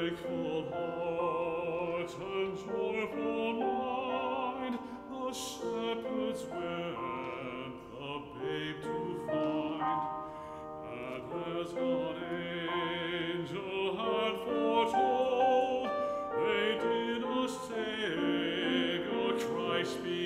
grateful heart and joyful mind, the shepherds went the babe to find. And as angel had foretold, they did Christ be